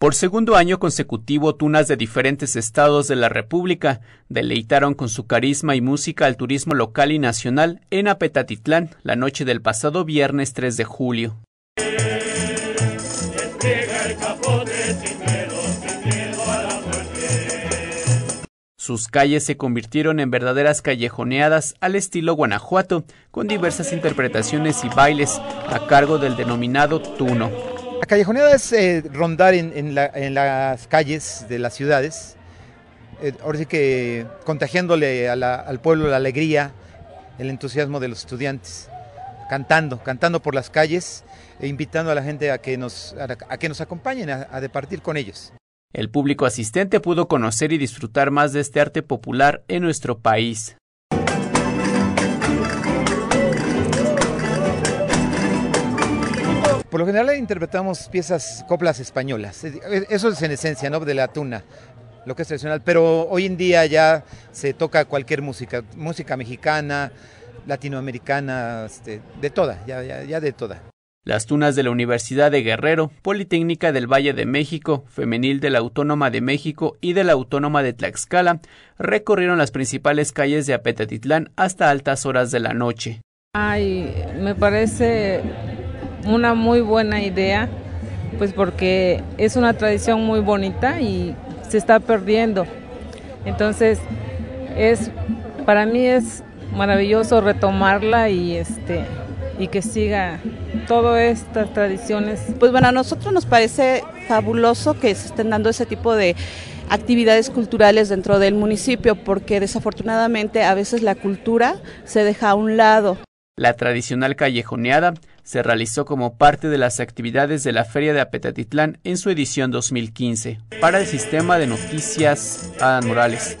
Por segundo año consecutivo, tunas de diferentes estados de la República deleitaron con su carisma y música al turismo local y nacional en Apetatitlán la noche del pasado viernes 3 de julio. Sus calles se convirtieron en verdaderas callejoneadas al estilo Guanajuato, con diversas interpretaciones y bailes a cargo del denominado Tuno. La callejoneada es eh, rondar en, las calles de las ciudades, eh, ahora sí que contagiándole al pueblo la alegría, el entusiasmo de los estudiantes, cantando, cantando por las calles e invitando a la gente a que nos, a, acompañen, a departir con ellos. El público asistente pudo conocer y disfrutar más de este arte popular en nuestro país. Por lo general interpretamos piezas, coplas españolas. Eso es en esencia, ¿no? De la tuna, lo que es tradicional. Pero hoy en día ya se toca cualquier música, música mexicana, latinoamericana, este, de toda, ya, ya, ya de toda. Las tunas de la Universidad de Guerrero, Politécnica del Valle de México, Femenil de la Autónoma de México y de la Autónoma de Tlaxcala recorrieron las principales calles de Apetatitlán hasta altas horas de la noche. Ay, me parece una muy buena idea, pues porque es una tradición muy bonita y se está perdiendo. Entonces, es para mí es maravilloso retomarla y este y que siga todas estas tradiciones. Pues bueno, a nosotros nos parece fabuloso que se estén dando ese tipo de actividades culturales dentro del municipio porque desafortunadamente a veces la cultura se deja a un lado. La tradicional callejoneada se realizó como parte de las actividades de la Feria de Apetatitlán en su edición 2015. Para el sistema de noticias, Adán Morales.